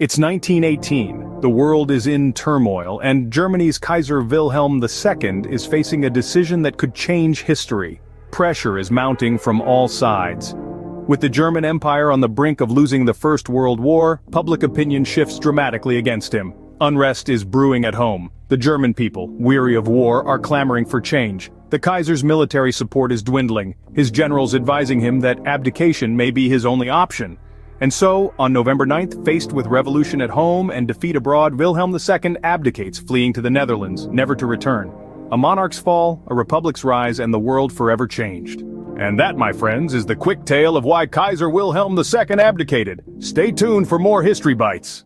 It's 1918, the world is in turmoil, and Germany's Kaiser Wilhelm II is facing a decision that could change history. Pressure is mounting from all sides. With the German Empire on the brink of losing the First World War, public opinion shifts dramatically against him. Unrest is brewing at home. The German people, weary of war, are clamoring for change. The Kaiser's military support is dwindling, his generals advising him that abdication may be his only option. And so, on November 9th, faced with revolution at home and defeat abroad, Wilhelm II abdicates, fleeing to the Netherlands, never to return. A monarch's fall, a republic's rise, and the world forever changed. And that, my friends, is the quick tale of why Kaiser Wilhelm II abdicated. Stay tuned for more History Bites.